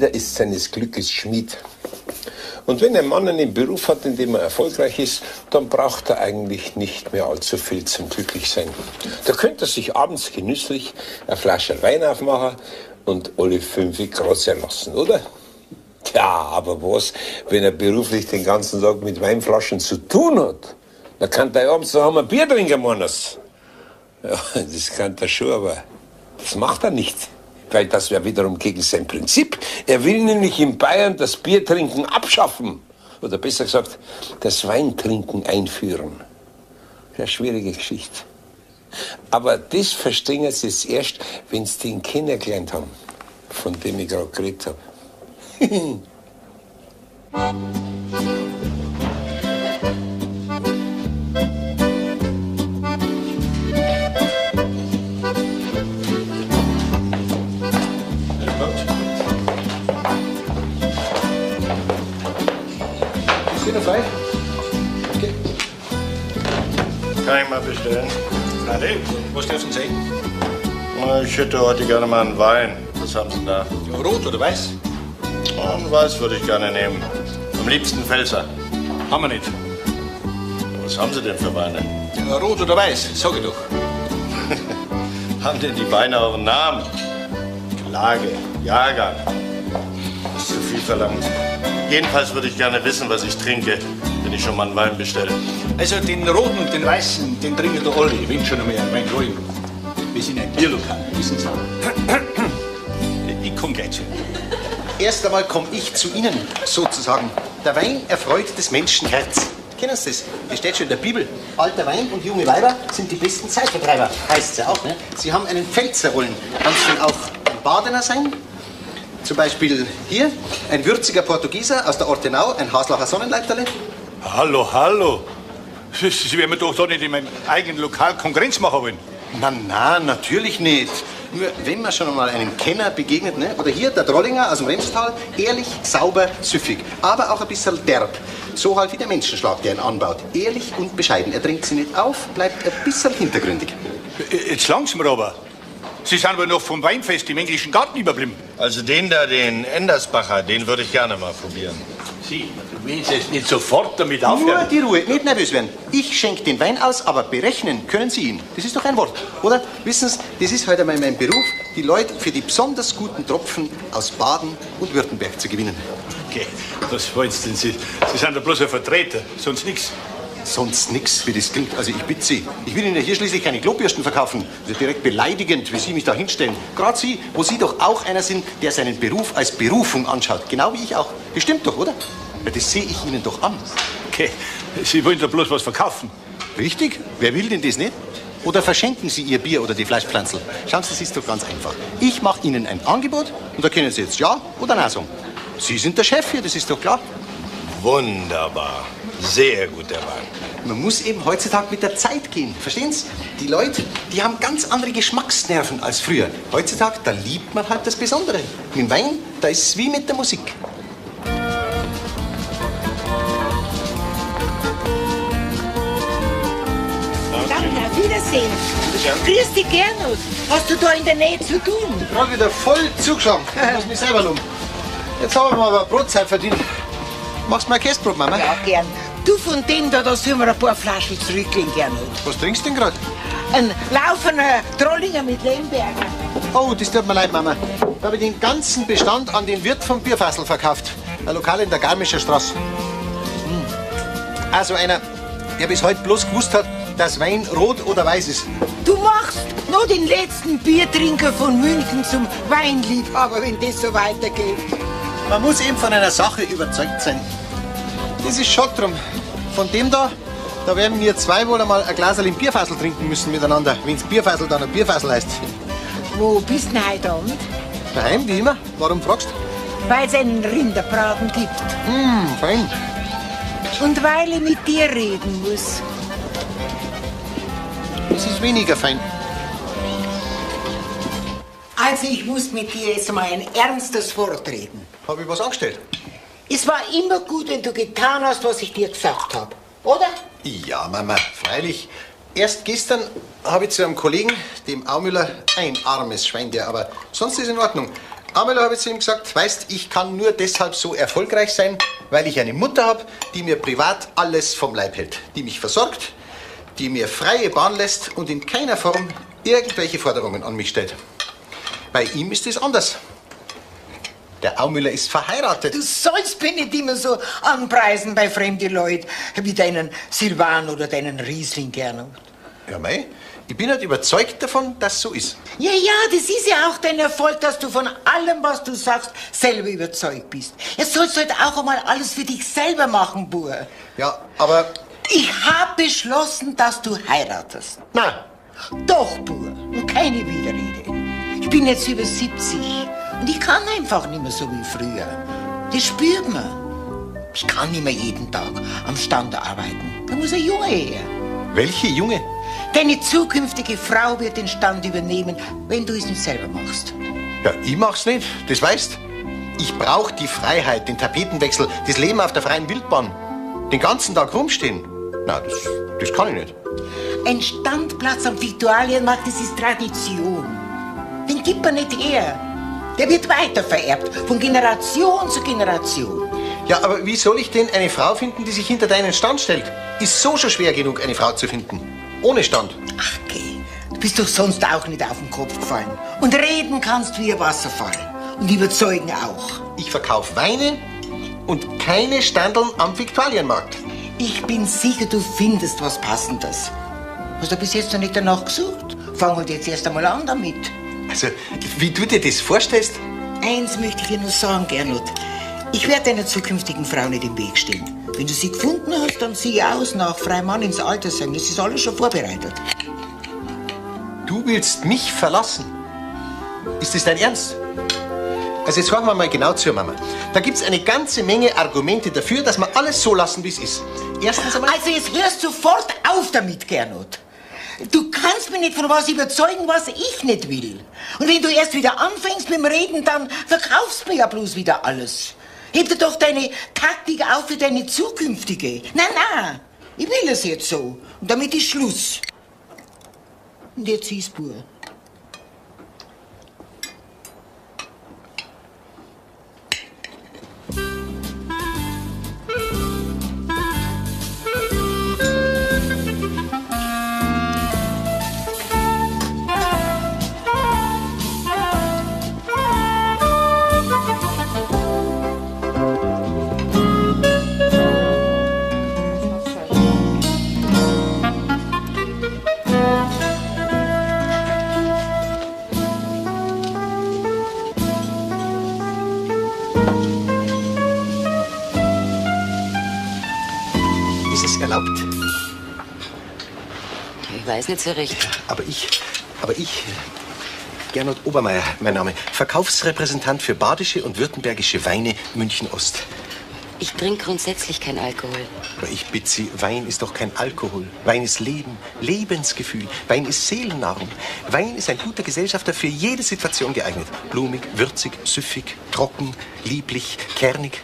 Jeder ist seines Glückes Schmied. Und wenn ein Mann einen Beruf hat, in dem er erfolgreich ist, dann braucht er eigentlich nicht mehr allzu viel zum Glücklichsein. Da könnte er sich abends genüsslich eine Flasche Wein aufmachen und alle fünf Grad lassen, oder? Ja, aber was, wenn er beruflich den ganzen Tag mit Weinflaschen zu tun hat? Da kann der abends daheim ein Bier trinken, Mannes. Ja, das kann er schon, aber das macht er nicht. Weil das wäre wiederum gegen sein Prinzip. Er will nämlich in Bayern das Biertrinken abschaffen. Oder besser gesagt, das Weintrinken einführen. Eine schwierige Geschichte. Aber das verstehen Sie jetzt erst, wenn Sie den kennengelernt haben, von dem ich gerade geredet habe. Ist jeder frei? Okay. Kann ich mal bestellen? Ade, was dürfen Sie? Na, Ich hätte heute gerne mal einen Wein. Was haben Sie da? Rot oder weiß? Einen Weiß würde ich gerne nehmen. Am liebsten Pfälzer. Haben wir nicht. Was haben Sie denn für Weine? Rot oder weiß, sag ich doch. Haben denn die Weine auch einen Namen? Lage, Jahrgang. Das ist zu viel verlangt. Jedenfalls würde ich gerne wissen, was ich trinke, wenn ich schon mal einen Wein bestelle. Also den roten und den weißen, den trinken der alle, wenn schon einmal ein Wein rollen. Wir sind ein Bierlokal, wissen Sie. Ich komm gleich zu. Erst einmal komme ich zu Ihnen, sozusagen. Der Wein erfreut das Menschenherz. Kennen Sie das? Das steht schon in der Bibel. Alter Wein und junge Weiber sind die besten Zeitvertreiber. Heißt ja auch, ne? Sie haben einen Pfälzer wollen. Kann es denn auch ein Badener sein? Zum Beispiel hier, ein würziger Portugieser aus der Ortenau, ein Haslacher Sonnenleiterle. Hallo, hallo. Sie, werden mir doch doch nicht in meinem eigenen Lokal Konkurrenz machen wollen. Na, na, natürlich nicht. Nur, wenn man schon einmal einem Kenner begegnet, ne? oder hier der Drollinger aus dem Remstal, ehrlich, sauber, süffig, aber auch ein bisschen derb. So halt wie der Menschenschlag, der ihn anbaut. Ehrlich und bescheiden. Er drängt sie nicht auf, bleibt ein bisschen hintergründig. Jetzt langsam aber. Sie sind aber noch vom Weinfest im englischen Garten überblieben. Also den da, den Endersbacher, den würde ich gerne mal probieren. Sie, wenn Sie jetzt nicht sofort damit Nur aufhören. die Ruhe, nicht nervös werden. Ich schenke den Wein aus, aber berechnen können Sie ihn. Das ist doch ein Wort, oder? Wissen Sie, das ist heute einmal mein Beruf, die Leute für die besonders guten Tropfen aus Baden und Württemberg zu gewinnen. Okay, was wollen Sie denn? Sie, Sie sind ja bloß ein Vertreter, sonst nichts. Sonst nichts, wie das klingt. Also ich bitte Sie, ich will Ihnen ja hier schließlich keine Klobürsten verkaufen. Das ist direkt beleidigend, wie Sie mich da hinstellen. Gerade Sie, wo Sie doch auch einer sind, der seinen Beruf als Berufung anschaut. Genau wie ich auch. Das stimmt doch, oder? Ja, das sehe ich Ihnen doch an. Okay, Sie wollen da bloß was verkaufen. Richtig? Wer will denn das nicht? Oder verschenken Sie Ihr Bier oder die Fleischpflanzel? Schauen Sie, das ist doch ganz einfach. Ich mache Ihnen ein Angebot und da können Sie jetzt Ja oder Nein sagen. Sie sind der Chef hier, das ist doch klar. Wunderbar. Sehr gut, der Wein. Man muss eben heutzutage mit der Zeit gehen. Verstehen Sie? Die Leute, die haben ganz andere Geschmacksnerven als früher. Heutzutage, da liebt man halt das Besondere. Mit dem Wein, da ist es wie mit der Musik. Danke, auf Wiedersehen. Grüß dich, Gernot. Hast du da in der Nähe zu tun? Gerade wieder voll zugeschlagen. Ich muss mich selber loben. Jetzt haben wir mal aber Brotzeit verdient. Machst du mal ein Käsebrot, Mama? Ja, gern. Du von dem da, da sollen wir ein paar Flaschen zurücklegen, Gernot. Was trinkst du denn gerade? Ein laufender Trollinger mit Lemberger. Oh, das tut mir leid, Mama. Da habe ich den ganzen Bestand an den Wirt vom Bierfassel verkauft. Ein Lokal in der Garmischer Straße. Hm. Also einer, der bis heute bloß gewusst hat, dass Wein rot oder weiß ist. Du machst nur den letzten Biertrinker von München zum Weinliebhaber, wenn das so weitergeht. Man muss eben von einer Sache überzeugt sein. Das ist schon drum. Von dem da, da werden wir zwei wohl einmal ein Glas Bierfassel trinken müssen miteinander, wenn's Bierfassel dann ein Bierfassel heißt. Wo bist du denn heute Abend? Daheim, wie immer. Warum fragst Weil es einen Rinderbraten gibt. du? Hm, fein. Und weil ich mit dir reden muss. Das ist weniger fein. Also ich muss mit dir jetzt mal ein ernstes Wort reden. Hab ich was angestellt? Es war immer gut, wenn du getan hast, was ich dir gesagt habe. Oder? Ja, Mama, freilich. Erst gestern habe ich zu einem Kollegen, dem Aumüller, ein armes Schwein, der, aber sonst ist in Ordnung, Einmal habe ich zu ihm gesagt, weißt, ich kann nur deshalb so erfolgreich sein, weil ich eine Mutter habe, die mir privat alles vom Leib hält, die mich versorgt, die mir freie Bahn lässt und in keiner Form irgendwelche Forderungen an mich stellt. Bei ihm ist es anders. Der Aumüller ist verheiratet. Du sollst mich nicht immer so anpreisen bei fremden Leuten, wie deinen Silvan oder deinen Riesling, Gernot. Ja, mei, ich bin halt überzeugt davon, dass so ist. Ja, ja, das ist ja auch dein Erfolg, dass du von allem, was du sagst, selber überzeugt bist. Jetzt sollst du halt auch einmal alles für dich selber machen, Bur. Ja, aber Ich habe beschlossen, dass du heiratest. na, Doch, Bur, und keine Widerrede. Ich bin jetzt über 70 und ich kann einfach nicht mehr so wie früher. Das spürt man. Ich kann nicht mehr jeden Tag am Stand arbeiten. Da muss ein Junge her. welche Junge? Deine zukünftige Frau wird den Stand übernehmen, wenn du es nicht selber machst. Ja, ich mach's nicht, das weißt. Ich brauch die Freiheit, den Tapetenwechsel, das Leben auf der freien Wildbahn. Den ganzen Tag rumstehen. Na, das, das kann ich nicht. Ein Standplatz am Viktualienmarkt, das ist Tradition. Den gibt man nicht her. Der wird weitervererbt, von Generation zu Generation. Ja, aber wie soll ich denn eine Frau finden, die sich hinter deinen Stand stellt? Ist so schon schwer genug, eine Frau zu finden. Ohne Stand. Ach, geh. Du bist doch sonst auch nicht auf den Kopf gefallen. Und reden kannst wie ein Wasserfall. Und überzeugen auch. Ich verkaufe Weine und keine Standeln am Viktualienmarkt. Ich bin sicher, du findest was Passendes. Hast du bis jetzt noch nicht danach gesucht? Fang halt jetzt erst einmal an damit. Also, wie du dir das vorstellst? Eins möchte ich dir nur sagen, Gernot. Ich werde deiner zukünftigen Frau nicht im Weg stehen. Wenn du sie gefunden hast, dann sieh aus nach freiem Mann ins Alter sein. Das ist alles schon vorbereitet. Du willst mich verlassen? Ist das dein Ernst? Also jetzt hören wir mal genau zu, Mama. Da gibt's eine ganze Menge Argumente dafür, dass wir alles so lassen, wie es ist. Erstens einmal... Also jetzt hörst sofort auf damit, Gernot. Du kannst mich nicht von was überzeugen, was ich nicht will. Und wenn du erst wieder anfängst mit dem Reden, dann verkaufst du mir ja bloß wieder alles. Heb dir doch deine Taktik auf für deine zukünftige. Nein, nein, ich will es jetzt so. Und damit ist Schluss. Und jetzt ist Bur. Weiß nicht so recht. Aber ich, aber ich, Gernot Obermeier, mein Name, Verkaufsrepräsentant für badische und württembergische Weine München Ost. Ich trinke grundsätzlich kein Alkohol. Aber ich bitte Sie, Wein ist doch kein Alkohol. Wein ist Leben, Lebensgefühl. Wein ist Seelennahrung. Wein ist ein guter Gesellschafter für jede Situation geeignet. Blumig, würzig, süffig, trocken, lieblich, kernig.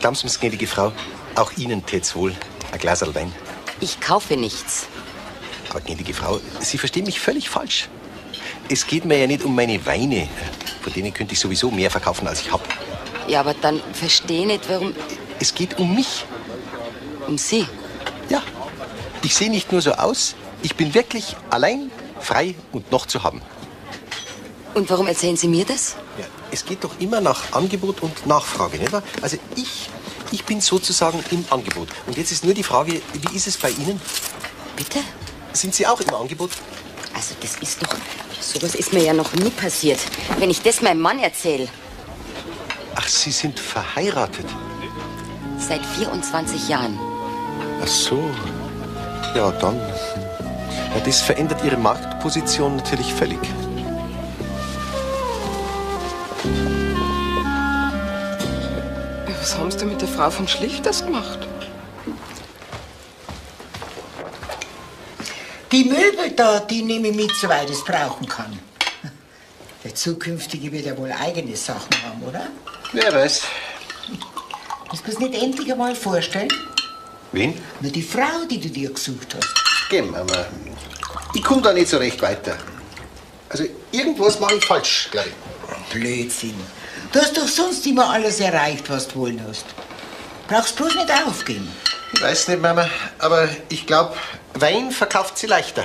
Glauben Sie mir, gnädige Frau, auch Ihnen tät's wohl. Ein Glaserl Wein. Ich kaufe nichts. Aber gnädige Frau, Sie verstehen mich völlig falsch. Es geht mir ja nicht um meine Weine. Von denen könnte ich sowieso mehr verkaufen, als ich hab. Ja, aber dann verstehe nicht, warum. Es geht um mich. Um Sie. Ja. Ich sehe nicht nur so aus, ich bin wirklich allein, frei und noch zu haben. Und warum erzählen Sie mir das? Ja, es geht doch immer nach Angebot und Nachfrage, nicht wahr? Also ich, ich bin sozusagen im Angebot. Und jetzt ist nur die Frage, wie ist es bei Ihnen? Bitte? Sind Sie auch im Angebot? Also, das ist doch. Sowas ist mir ja noch nie passiert. Wenn ich das meinem Mann erzähle. Ach, Sie sind verheiratet. Seit 24 Jahren. Ach so. Ja, dann. Ja, das verändert Ihre Marktposition natürlich völlig. Was haben Sie denn mit der Frau von Schlichters gemacht? Die Möbel da, die nehme ich mit, soweit ich es brauchen kann. Der zukünftige wird ja wohl eigene Sachen haben, oder? Wer weiß. Kannst du das nicht endlich einmal vorstellen? Wen? Nur die Frau, die du dir gesucht hast. Geh, Mama. Ich komme da nicht so recht weiter. Also, irgendwas mache ich falsch, glaube ich. Blödsinn. Du hast doch sonst immer alles erreicht, was du wollen hast. Brauchst bloß nicht aufgeben. Ich weiß nicht, Mama, aber ich glaube, Wein verkauft sie leichter.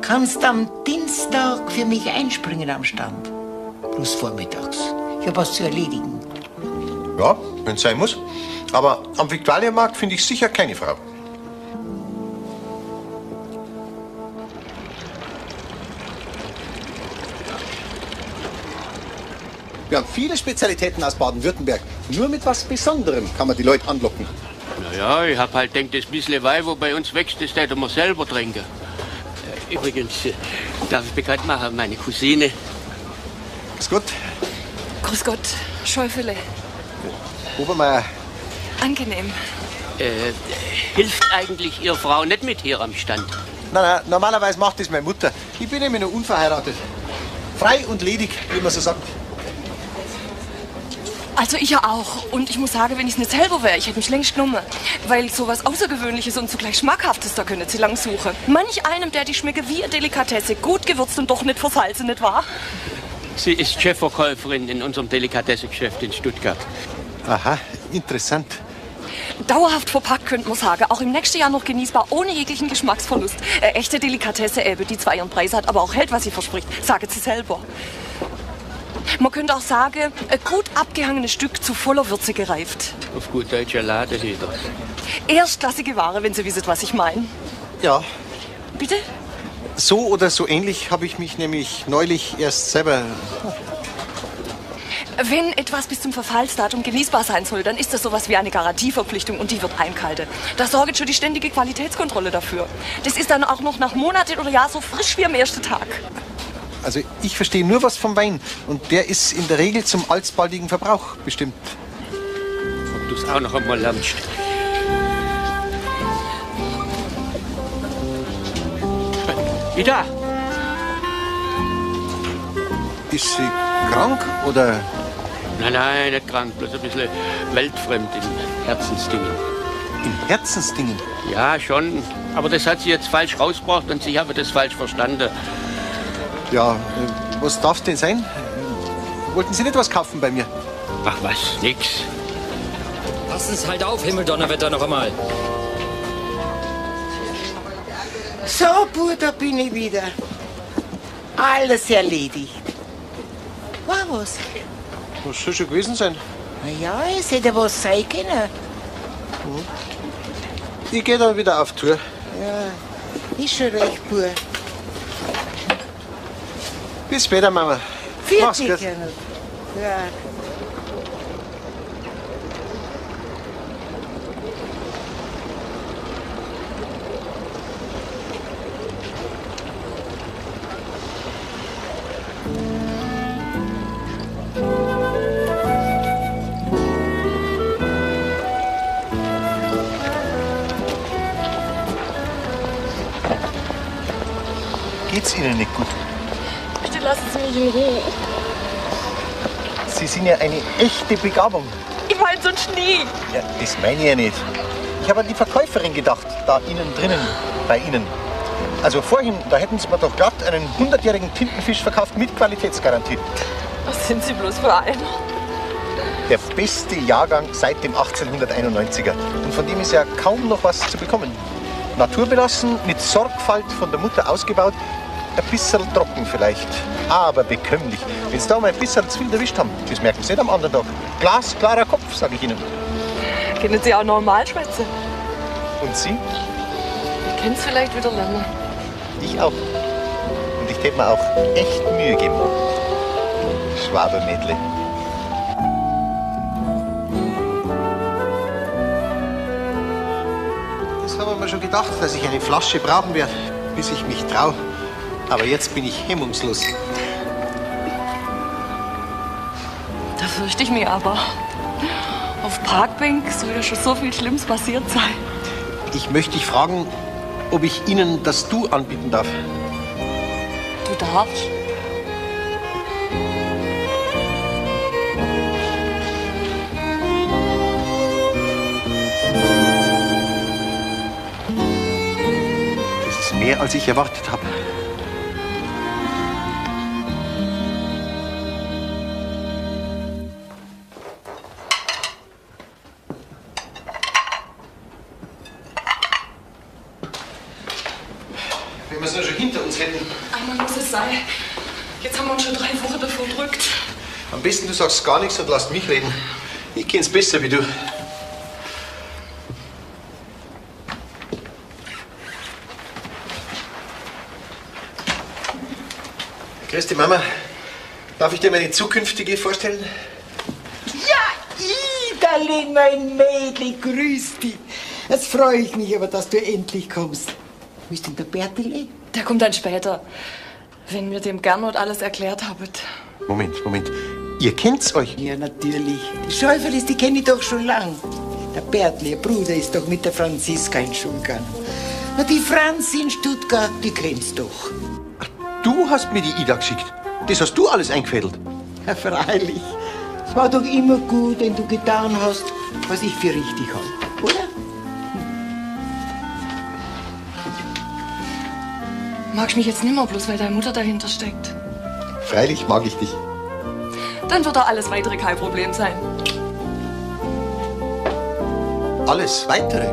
Kannst am Dienstag für mich einspringen am Stand. Bloß vormittags. Ich hab was zu erledigen. Ja, wenn es sein muss. Aber am Viktualienmarkt finde ich sicher keine Frau. Wir haben viele Spezialitäten aus Baden-Württemberg. Nur mit was Besonderem kann man die Leute anlocken. Naja, ich hab halt denkt, das bisschen Wein, wo bei uns wächst, das hätte man selber trinken. Äh, Übrigens, äh, darf ich bekannt machen, meine Cousine. Ist gut. Grüß Gott, Schäufele. Obermeier, Angenehm. Äh, hilft eigentlich Ihre Frau nicht mit hier am Stand? nein, nein, normalerweise macht das meine Mutter. Ich bin nämlich noch unverheiratet. Frei und ledig, wie man so sagt. Also ich ja auch. Und ich muss sagen, wenn ich es nicht selber wäre, ich hätte mich längst genommen. Weil sowas Außergewöhnliches und zugleich Schmackhaftes, da können Sie lang suchen. Manch einem, der die schmecke wie eine Delikatesse, gut gewürzt und doch nicht versalzen, nicht wahr? Sie ist Chefverkäuferin in unserem Delikatessegeschäft in Stuttgart. Aha, interessant. Dauerhaft verpackt, könnte man sagen. Auch im nächsten Jahr noch genießbar, ohne jeglichen Geschmacksverlust. Äh, echte Delikatesse eben, die zwar ihren Preis hat, aber auch hält, was sie verspricht. Sagen Sie selber. Man könnte auch sagen, ein gut abgehangenes Stück zu voller Würze gereift. Auf gut deutscher Lade wieder. Erstklassige Ware, wenn Sie wissen, was ich meine. Ja, Bitte? so oder so ähnlich habe ich mich nämlich neulich erst selber. Wenn etwas bis zum Verfallsdatum genießbar sein soll, dann ist das sowas wie eine Garantieverpflichtung und die wird eingehalten. Da sorgt schon die ständige Qualitätskontrolle dafür. Das ist dann auch noch nach Monaten oder Jahr so frisch wie am ersten Tag. Also ich verstehe nur was vom Wein und der ist in der Regel zum alsbaldigen Verbrauch bestimmt. Ob du es auch noch einmal lernst. Ida, Ist sie krank oder? nein, nein, nicht krank, bloß ein bisschen weltfremd in Herzensdingen. In Herzensdingen. Ja, schon. Aber das hat sie jetzt falsch rausgebracht und sie habe das falsch verstanden. Ja, was darf denn sein? Wollten Sie nicht was kaufen bei mir? Ach was, nix. Passen Sie halt auf, Himmeldonnerwetter, noch einmal. So, Bub, da bin ich wieder. Alles erledigt. War was? Was soll schon gewesen sein? Na ja, es hätte was sein können. Ich gehe dann wieder auf Tour. Ja, ist schon recht, Bub. Bis später, Mama. Mach's Vierte gut. Ja. Sind ja eine echte Begabung. Ich meine sonst nie. Ja, das meine ich ja nicht. Ich habe an die Verkäuferin gedacht, da innen drinnen, bei Ihnen. Also vorhin, da hätten Sie mir doch glatt einen 100-jährigen Tintenfisch verkauft mit Qualitätsgarantie. Was sind Sie bloß für einer? Der beste Jahrgang seit dem 1891er. Und von dem ist ja kaum noch was zu bekommen. Naturbelassen, mit Sorgfalt von der Mutter ausgebaut. Ein bisschen trocken vielleicht, aber bekömmlich. Wenn Sie da mal ein bisschen zu viel erwischt haben, das merken Sie nicht am anderen Tag. Glasklarer Kopf, sage ich Ihnen. Kennen Sie auch normal schwätzen? Und Sie? Ich kenn's vielleicht wieder lernen. Ich auch. Und ich täte mir auch echt Mühe geben. Schwabermädle. Das habe ich mir schon gedacht, dass ich eine Flasche brauchen werde, bis ich mich traue. Aber jetzt bin ich hemmungslos. Da fürchte ich mich aber. Auf Parkbank soll ja schon so viel Schlimmes passiert sein. Ich möchte dich fragen, ob ich Ihnen das Du anbieten darf. Du darfst. Das ist mehr, als ich erwartet habe. Sagst gar nichts und lass mich reden. Ich kenn's besser wie du. Grüß dich, Mama. Darf ich dir meine zukünftige vorstellen? Ja, Iderling, mein Mädel, grüß dich. Jetzt freue ich mich aber, dass du endlich kommst. Wo ist denn der Berteli? Der kommt dann später. Wenn wir dem Gernot alles erklärt haben. Moment, Moment. Ihr kennt's euch? Ja, natürlich. Die Schäuferlis, die kenne ich doch schon lang. Der Bertli, ihr Bruder, ist doch mit der Franziska in Schule gegangen. Na, die Franzi in Stuttgart, die kennst doch. Du hast mir die Ida geschickt. Das hast du alles eingefädelt. Ja, freilich. Es war doch immer gut, wenn du getan hast, was ich für richtig halte, oder? Magst mich jetzt nimmer, bloß weil deine Mutter dahinter steckt. Freilich mag ich dich. Dann wird doch alles weitere kein Problem sein. Alles weitere.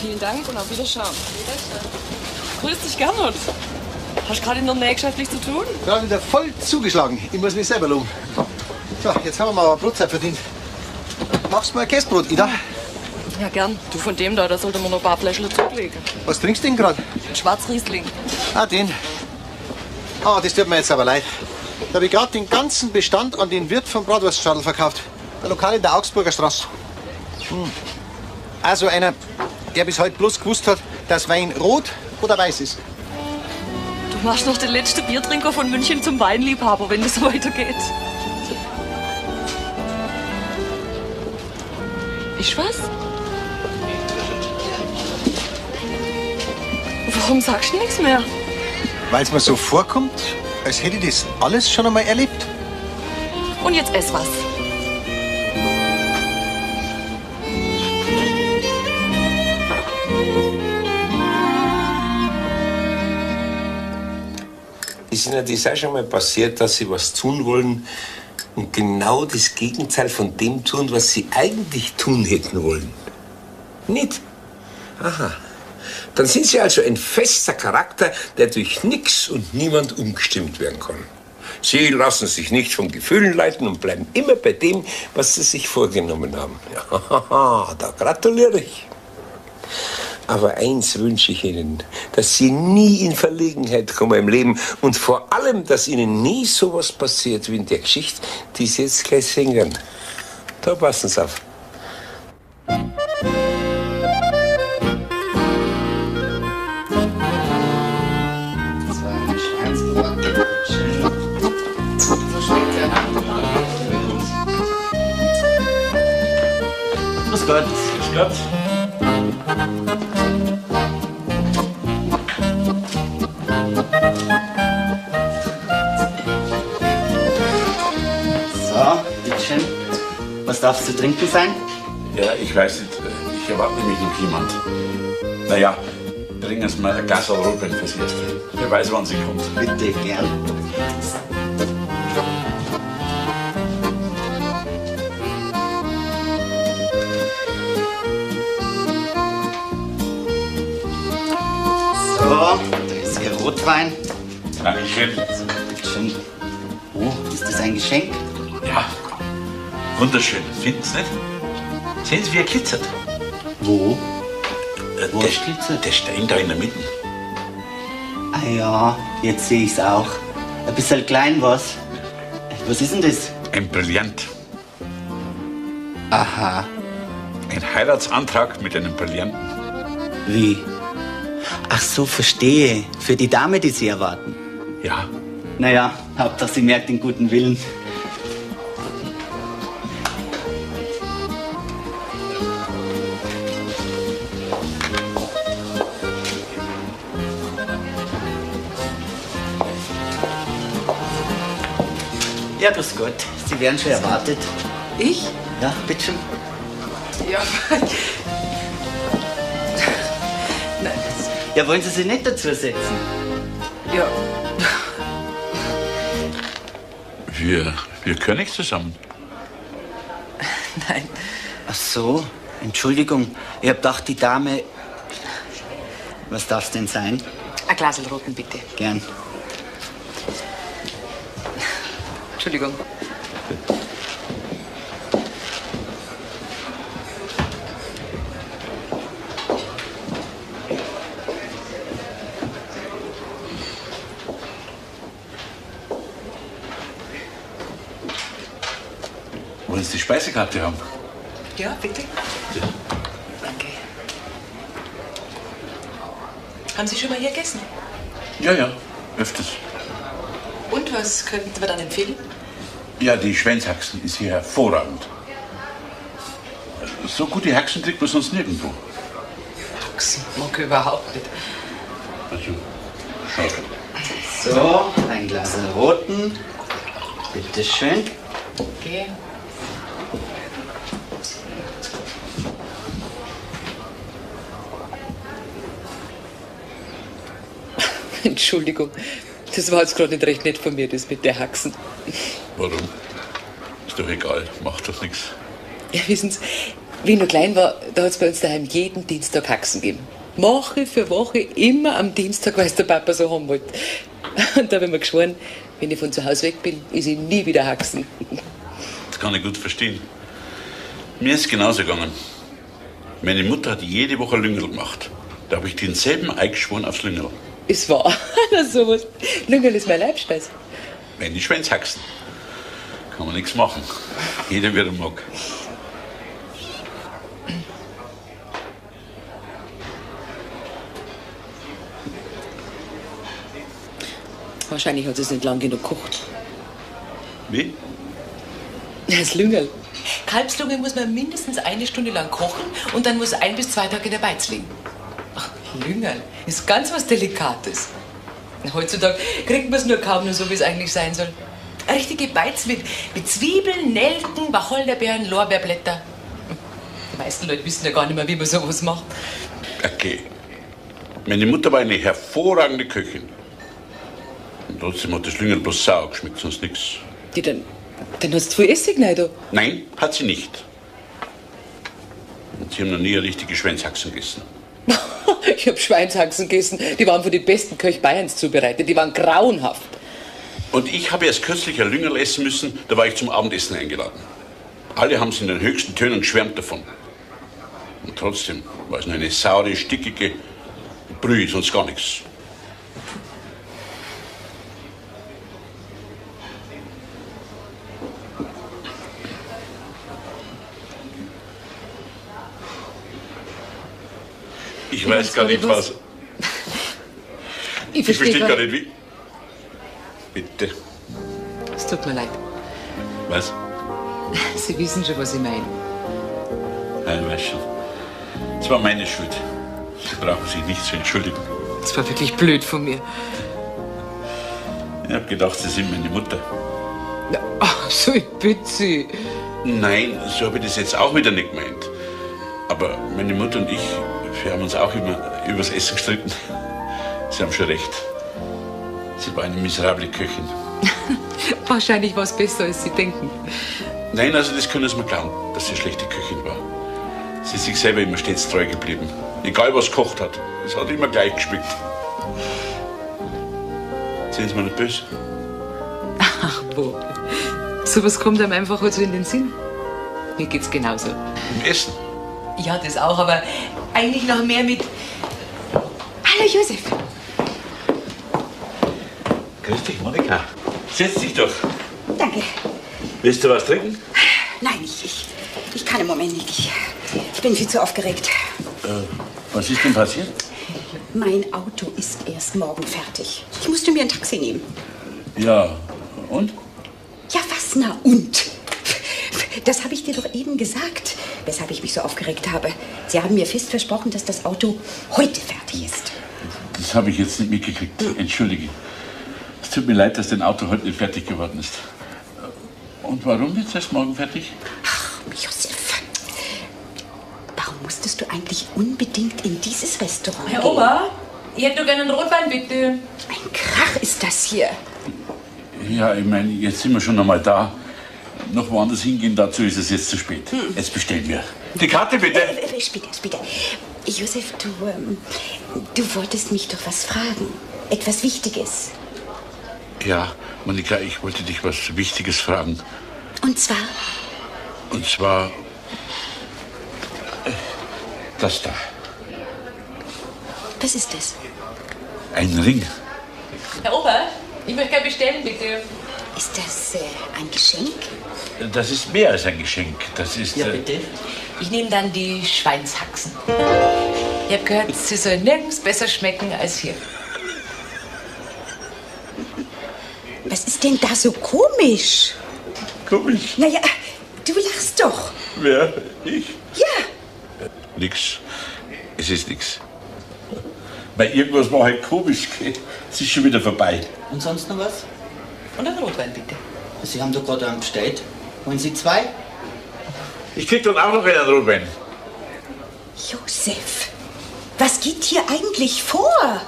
Vielen Dank und auf Wiederschauen. Grüß dich, Gernot. Hast gerade in der Nähe geschäftlich zu tun? Gerade wieder voll zugeschlagen. Ich muss mich selber loben. So, jetzt haben wir mal Brotzeit verdient. Machst du mal ein Käsebrot, Ida? Ja, gern. Du von dem da, da sollte man noch ein paar Fläschchen zurücklegen. Was trinkst du denn gerade? Ein Schwarzriesling. Ah, den. Ah, das tut mir jetzt aber leid. Da habe ich gerade den ganzen Bestand an den Wirt vom Bratwurststadel verkauft. Der Lokal in der Augsburger Straße. Hm. Also einer, der bis heute bloß gewusst hat, dass Wein rot oder weiß ist. Du machst noch den letzten Biertrinker von München zum Weinliebhaber, wenn das weitergeht. Ist was? Warum sagst du nichts mehr? Weil es mir so vorkommt, als hätte ich das alles schon einmal erlebt. Und jetzt ess was. Ist Ihnen das auch schon mal passiert, dass Sie was tun wollen und genau das Gegenteil von dem tun, was Sie eigentlich tun hätten wollen? Nicht? Aha. Dann sind Sie also ein fester Charakter, der durch nichts und niemand umgestimmt werden kann. Sie lassen sich nicht von Gefühlen leiten und bleiben immer bei dem, was Sie sich vorgenommen haben. Ja, da gratuliere ich. Aber eins wünsche ich Ihnen, dass Sie nie in Verlegenheit kommen im Leben und vor allem, dass Ihnen nie sowas passiert wie in der Geschichte, die Sie jetzt gleich singen. Da passen Sie auf. Gott. So, bitteschön. Was darf zu trinken sein? Ja, ich weiß nicht. Ich erwarte nämlich noch jemand. Naja, bringen Sie mal ein Glas Rotwein fürs Erste. Wer weiß, wann sie kommt. Bitte, gern. So, da ist Ihr Rotwein. Dankeschön. Bitteschön. Oh, ist das ein Geschenk? Ja, wunderschön. Finden Sie nicht? Sehen Sie, wie er glitzert? Wo? Äh, Wo der, glitzert? der Stein da in der Mitte. Ah ja, jetzt sehe ich's auch. Ein bisschen klein was. Was ist denn das? Ein Brillant. Aha. Ein Heiratsantrag mit einem Brillanten. Wie? Ach so, verstehe. Für die Dame, die Sie erwarten. Ja. Naja, Hauptsache sie merkt den guten Willen. Ja, grüß Gott. Sie werden schon erwartet. Ich? Ja, bitteschön. Ja. Ja, wollen Sie sich nicht dazu setzen? Ja. Wir, wir können nicht zusammen. Nein. Ach so. Entschuldigung, ich hab gedacht, die Dame. Was darf's denn sein? Ein Glas roten, bitte. Gern. Entschuldigung. Wollen Speisekarte haben? Ja, bitte. Danke. Haben Sie schon mal hier gegessen? Ja, ja, öfters. Und was könnten wir dann empfehlen? Ja, die Schwänzhaxen ist hier hervorragend. So gute Haxen kriegt man sonst nirgendwo. Haxen mag ich überhaupt nicht. Also, schade. So, ein Glas roten. Bitte schön. Okay. Entschuldigung, das war jetzt gerade nicht recht nett von mir, das mit der Haxen. Warum? Ist doch egal, macht doch nichts. Ja, wissen Sie, wie ich noch klein war, da hat es bei uns daheim jeden Dienstag Haxen gegeben. Woche für Woche, immer am Dienstag, weil es der Papa so haben wollte. Und da habe ich mir geschworen, wenn ich von zu Hause weg bin, ist ich nie wieder Haxen. Das kann ich gut verstehen. Mir ist es genauso gegangen. Meine Mutter hat jede Woche Lüngel gemacht. Da habe ich denselben Ei geschworen aufs Lüngel. Ist wahr. Na sowas. Lüngel ist mein Leibspeis. Wenn die Schwänzhaxen. Kann man nichts machen. Jeder, er mag. Wahrscheinlich hat es nicht lang genug gekocht. Wie? Das Lüngel. Kalbslunge muss man mindestens eine Stunde lang kochen und dann muss ein bis zwei Tage in der Beiz liegen. Ach, Lüngerl ist ganz was Delikates. Heutzutage kriegt man es nur kaum nur so, wie es eigentlich sein soll. Eine richtige Beiz mit, mit Zwiebeln, Nelken, Wacholderbeeren, Lorbeerblätter. Die meisten Leute wissen ja gar nicht mehr, wie man sowas macht. Okay. Meine Mutter war eine hervorragende Köchin. Und trotzdem hat das Lüngel bloß sauer geschmeckt, sonst nichts. Die dann, dann hast du viel Essig rein, da. Nein, hat sie nicht. Und sie haben noch nie eine richtige Schweinshaxen gegessen. Ich hab Schweinshaxen gegessen. Die waren von den besten Köch Bayerns zubereitet. Die waren grauenhaft. Und ich habe erst kürzlich ein Lüngerl essen müssen, da war ich zum Abendessen eingeladen. Alle haben es in den höchsten Tönen geschwärmt davon. Und trotzdem war es nur eine saure, stickige Brühe, sonst gar nichts. Ich weiß gar nicht, was. Ich Ich verstehe verstehe gar nicht, wie. Bitte. Es tut mir leid. Was? Sie wissen schon, was ich meine. Nein, weiß schon. Es war meine Schuld. Sie brauchen sich nicht zu entschuldigen. Das war wirklich blöd von mir. Ich habe gedacht, Sie sind meine Mutter. Ach, so ich bitte Sie. Nein, so habe ich das jetzt auch wieder nicht gemeint. Aber meine Mutter und ich, wir haben uns auch immer übers Essen gestritten. Sie haben schon recht. Sie war eine miserable Köchin. Wahrscheinlich war es besser, als Sie denken. Nein, also das können Sie mir glauben, dass sie eine schlechte Köchin war. Sie ist sich selber immer stets treu geblieben. Egal, was gekocht hat. Es hat immer gleich geschmeckt. Sind Sie mir nicht böse? Ach, wo? Sowas kommt einem einfach so in den Sinn. Mir geht's genauso. Im Essen? Ja, das auch, aber eigentlich noch mehr mit. Hallo Josef. Grüß dich, Monika. Setz dich doch. Danke. Willst du was trinken? Nein, ich, ich, ich kann im Moment nicht. Ich, ich bin viel zu aufgeregt. Äh, was ist denn passiert? Mein Auto ist erst morgen fertig. Ich musste mir ein Taxi nehmen. Ja, und? Ja, was na und? Das habe ich dir doch eben gesagt, weshalb ich mich so aufgeregt habe. Sie haben mir fest versprochen, dass das Auto heute fertig ist. Das habe ich jetzt nicht mitgekriegt. Entschuldige. Es tut mir leid, dass dein Auto heute nicht fertig geworden ist. Und warum jetzt erst morgen fertig? Josef, warum musstest du eigentlich unbedingt in dieses Restaurant Herr gehen? Ober, ich hätte gerne einen Rotwein, bitte. Ein Krach ist das hier. Ja, ich meine, jetzt sind wir schon einmal da. Noch woanders hingehen, dazu ist es jetzt zu spät. Jetzt bestellen wir. Die Karte bitte. Äh, äh, später, später. Josef, du, ähm, du wolltest mich doch was fragen. Etwas Wichtiges. Ja, Monika, ich wollte dich was Wichtiges fragen. Und zwar, Und zwar. äh, Das da. was ist das? Ein Ring. Herr Ober, ich möchte gerne bestellen, bitte. Ist das äh, ein Geschenk? Das ist mehr als ein Geschenk. Das ist. Ja, äh, bitte. Ich nehme dann die Schweinshaxen. Ich habe gehört, sie sollen nirgends besser schmecken als hier. Was ist denn da so komisch? Komisch. Naja, du lachst doch. Wer? Ich? Ja. Nix. Es ist nix. Weil irgendwas war halt komisch. gell? Es ist schon wieder vorbei. Und sonst noch was? Und ein Rotwein, bitte. Sie haben doch gerade einen bestellt. Wollen Sie zwei? Ich krieg dann auch noch einen Rotwein. Josef, was geht hier eigentlich vor?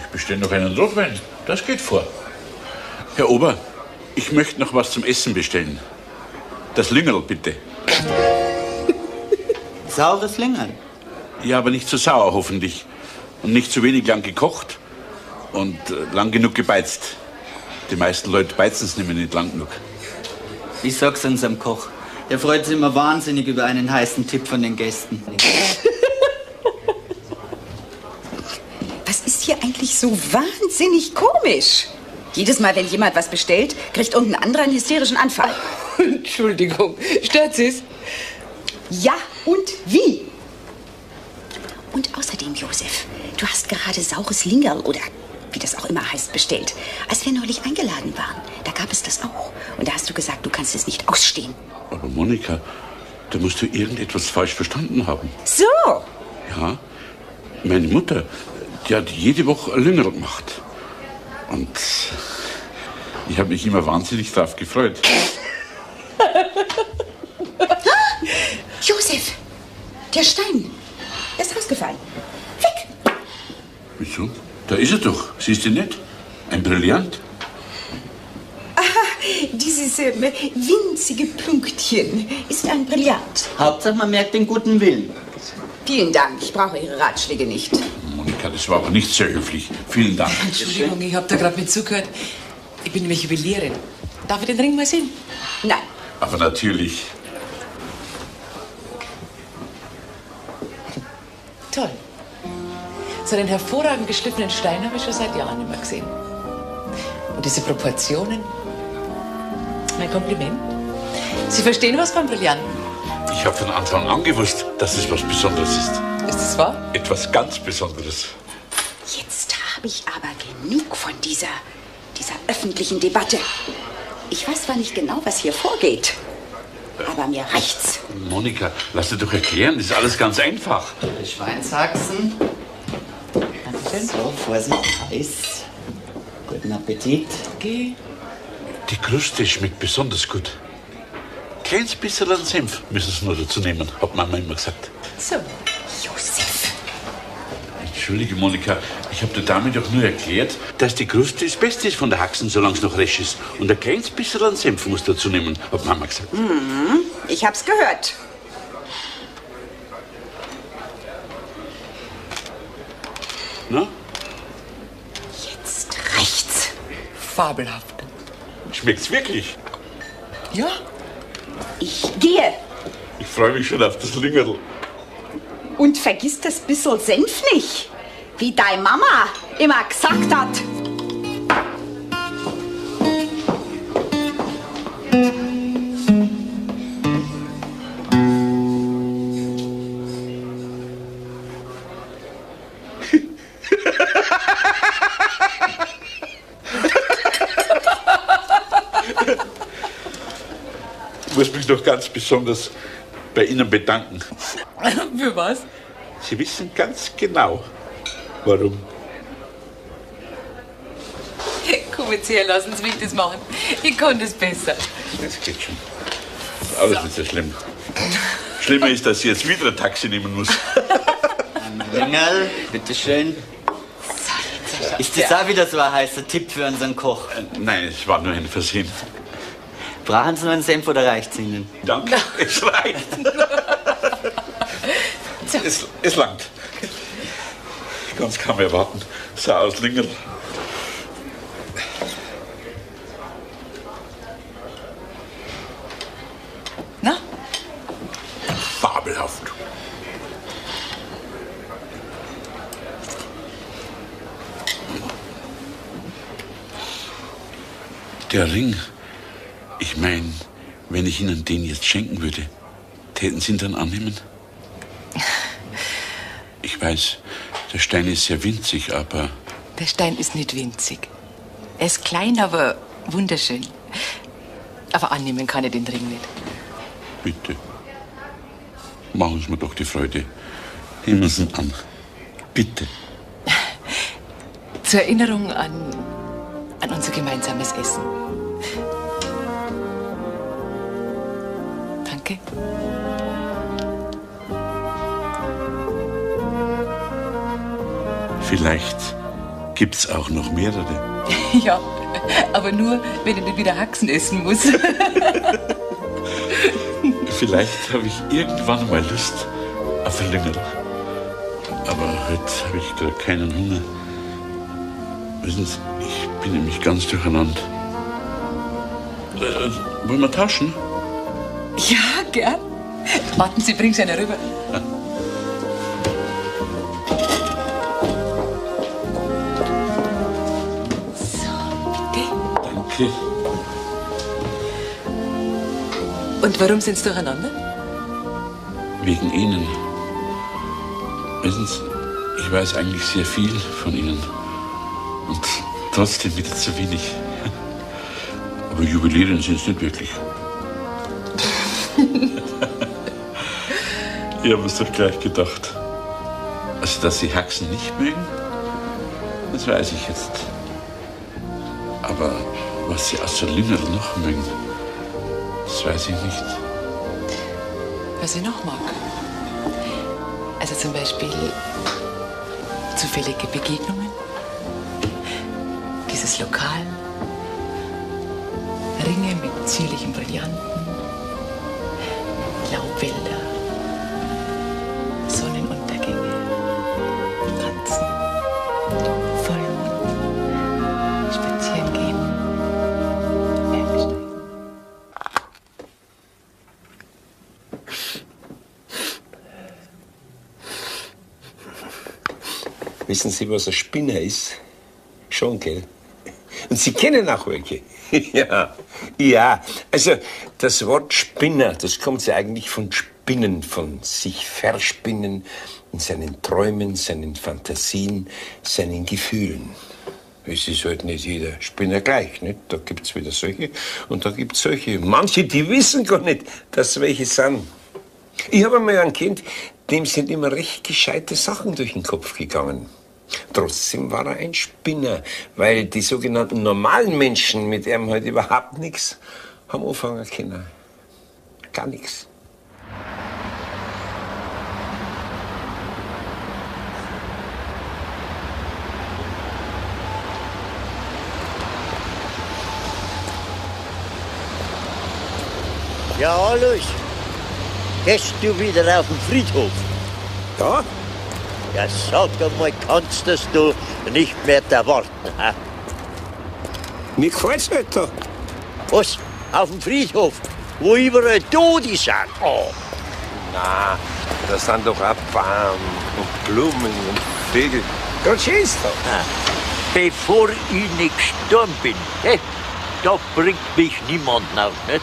Ich bestelle noch einen Rotwein. Das geht vor. Herr Ober, ich möchte noch was zum Essen bestellen. Das Lüngerl bitte. Saures Längerl. Ja, aber nicht zu sauer, hoffentlich. Und nicht zu wenig lang gekocht. Und äh, lang genug gebeizt. Die meisten Leute beizen es nämlich nicht lang genug. Ich sag's unserem Koch. Der freut sich immer wahnsinnig über einen heißen Tipp von den Gästen. Was ist hier eigentlich so wahnsinnig komisch? Jedes Mal, wenn jemand was bestellt, kriegt irgendein anderer einen hysterischen Anfall. Entschuldigung, stört Sie's? Ja, und wie? Und außerdem, Josef, du hast gerade saures Lingerl oder wie das auch immer heißt, bestellt. Als wir neulich eingeladen waren, da gab es das auch. Und da hast du gesagt, du kannst es nicht ausstehen. Aber Monika, da musst du irgendetwas falsch verstanden haben. So, Ja, meine Mutter, die hat jede Woche Lüngerl gemacht. Und ich habe mich immer wahnsinnig drauf gefreut. Josef, der Stein der ist rausgefallen. Wieso? Da ist er doch. Siehst du nicht? Ein Brillant. Aha, dieses ähm, winzige Pünktchen ist ein Brillant. Hauptsache, man merkt den guten Willen. Vielen Dank, ich brauche Ihre Ratschläge nicht. Monika, das war aber nicht sehr höflich. Vielen Dank. Entschuldigung, ich habe da gerade mit zugehört. Ich bin nämlich Juwelierin. Darf ich den Ring mal sehen? Nein. Aber natürlich. Toll. So einen hervorragend geschliffenen Stein habe ich schon seit Jahren nicht mehr gesehen. Und diese Proportionen. Mein Kompliment. Sie verstehen was beim Brillanten. Ich habe von Anfang an gewusst, dass es was Besonderes ist. Ist das wahr? Etwas ganz Besonderes. Jetzt habe ich aber genug von dieser, dieser öffentlichen Debatte. Ich weiß zwar nicht genau, was hier vorgeht, aber mir reicht's. Monika, lass dir doch erklären, das ist alles ganz einfach. Die Schweinshaxen. So, Vorsicht, heiß. Guten Appetit. Geh. Die Kruste schmeckt besonders gut. Kleines bisschen an Senf müssen Sie nur dazu nehmen, hat Mama immer gesagt. So. Josef. Entschuldige, Monika, ich habe der Dame doch nur erklärt, dass die Kruste das Beste ist von der Haxen, solange es noch resch ist. Und ein kleines bisschen an Senf muss dazu nehmen, hat Mama gesagt. Mhm, ich hab's gehört. Na? Jetzt reicht's. Fabelhaft. Schmeckt's wirklich? Ja. Ich gehe. Ich freue mich schon auf das Lüngerl. Und vergiss das bissel Senf nicht. Wie deine Mama immer gesagt hat. Ich muss mich noch ganz besonders bei Ihnen bedanken. Für was? Sie wissen ganz genau, warum. Komm jetzt her, lassen Sie mich das machen. Ich kann das besser. Das geht schon. Alles nicht so schlimm. Schlimmer ist, dass ich jetzt wieder ein Taxi nehmen muss. Längerl, bitteschön. Ist das auch wieder so ein heißer Tipp für unseren Koch? Nein, es war nur ein Versehen. Brauchen Sie noch einen Senf oder reicht's Ihnen? Danke, es reicht. es, es langt. Ich kann es kaum erwarten. Sau aus Lingerl. Na? Fabelhaft. Der Ring. Ich meine, wenn ich Ihnen den jetzt schenken würde, täten Sie ihn dann annehmen? Ich weiß, der Stein ist sehr winzig, aber Der Stein ist nicht winzig. Er ist klein, aber wunderschön. Aber annehmen kann ich den Ring nicht. bitte. Machen Sie mir doch die Freude. Nehmen Sie ihn an. Bitte. Zur Erinnerung an, an unser gemeinsames Essen. Danke. Vielleicht gibt's auch noch mehrere. Ja, aber nur, wenn ich nicht wieder Haxen essen muss. Vielleicht habe ich irgendwann mal Lust auf ein Lüngerl. Aber heute habe ich gerade keinen Hunger. Wissen Sie, ich bin nämlich ganz durcheinander. Äh, wollen wir tauschen? Ja, gern. Warten Sie, bring Sie eine rüber. Danke. Und warum sind Sie durcheinander? Wegen Ihnen. Wissen Sie, ich weiß eigentlich sehr viel von Ihnen. Und trotzdem wieder zu wenig. Aber Juwelieren sind es nicht wirklich. Ich habe es doch gleich gedacht. Also, dass Sie Haxen nicht mögen, das weiß ich jetzt. Aber was Sie aus der Lüngerl noch mögen, das weiß ich nicht. Was ich noch mag. Also zum Beispiel zufällige Begegnungen. Dieses Lokal. Ringe mit zierlichen Brillanten. Laubwälder. Wissen Sie, was ein Spinner ist? Schon, gell? Und Sie kennen auch welche. ja, ja. Also, das Wort Spinner, das kommt ja eigentlich von Spinnen, von sich verspinnen in seinen Träumen, seinen Fantasien, seinen Gefühlen. Es ist halt nicht jeder Spinner gleich, nicht? Da gibt's wieder solche und da gibt's solche. Manche, die wissen gar nicht, dass welche sind. Ich habe einmal ein Kind, dem sind immer recht gescheite Sachen durch den Kopf gegangen. Trotzdem war er ein Spinner, weil die sogenannten normalen Menschen mit ihm halt überhaupt nichts haben anfangen können. Gar nichts. Ja, hallo. Gehst du wieder auf den Friedhof? Ja? Ja, sag einmal, kannst das du nicht mehr erwarten, ha? Mir gefällt's halt da. Was? Auf dem Friedhof? Wo überall Tote sind? Oh. Na, da sind doch auch Baum und Blumen und Vögel. Ganz schön ist da. Ah, Bevor ich nicht gestorben bin, he, da bringt mich niemand nach, nicht?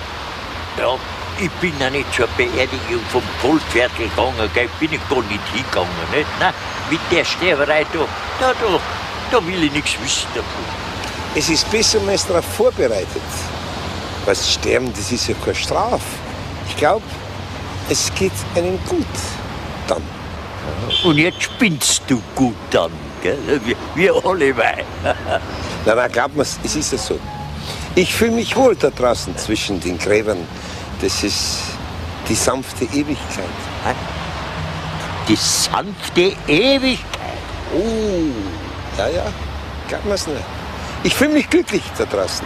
Ja, ich bin ja nicht zur Beerdigung vom Goldviertel gegangen, gell, bin ich gar nicht hingegangen, nicht? Nein, mit der Sterberei da, da, da, da will ich nichts wissen davon. Es ist besser, man ist darauf vorbereitet. Was Sterben, das ist ja keine Strafe. Ich glaube, es geht einem gut dann. Und jetzt spinnst du gut dann, gell? Wir, wir alle wei. Na, na, glaub mir's, es ist ja so. Ich fühle mich wohl da draußen zwischen den Gräbern. Das ist die sanfte Ewigkeit. Die sanfte Ewigkeit? Oh. Ja, ja, glaub mir's nicht. Ich fühle mich glücklich da draußen.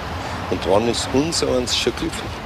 Und wann ist unser eins schon glücklich?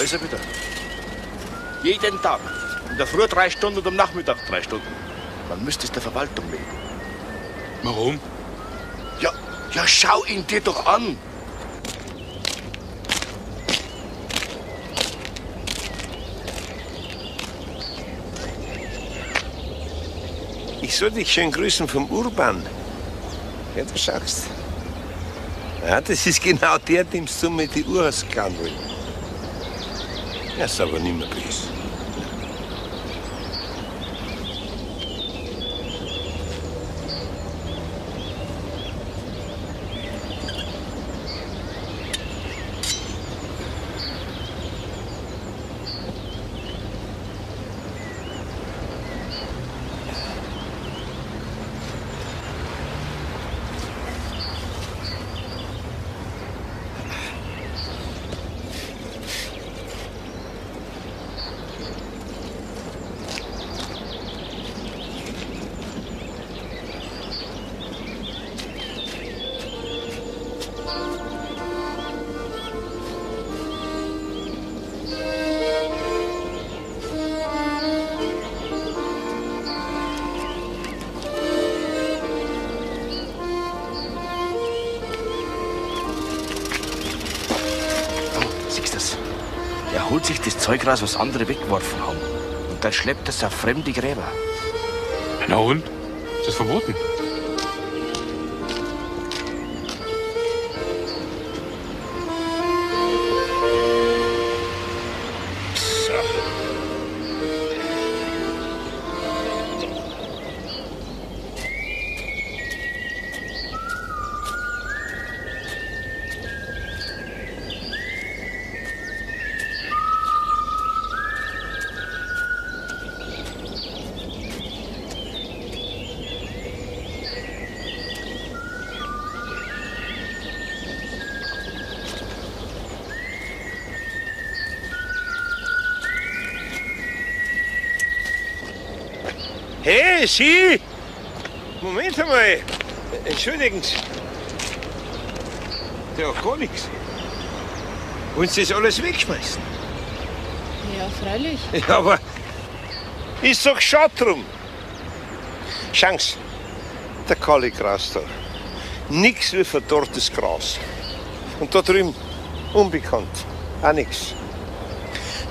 Da ist er wieder. Jeden Tag. In der Früh drei Stunden und am Nachmittag drei Stunden. Man müsste es der Verwaltung melden. Warum? Ja, ja, schau ihn dir doch an. Ich soll dich schön grüßen vom Urban. Ja, du schaust. Ja, das ist genau der, dem du mit die Uhr hast klauen wollen. Er ist aber Zeug raus, was andere weggeworfen haben. Und dann schleppt es auf fremde Gräber. Na und? Ist das verboten? Hey, Sie! Moment einmal. Entschuldigen Sie. Der hat gar nichts. Wollen Sie das alles wegschmeißen? Ja, freilich. Ja, aber ist doch schade drum. Chance. Der kahle Gras da. Nix wie verdorrtes Gras. Und da drüben unbekannt. Auch nix.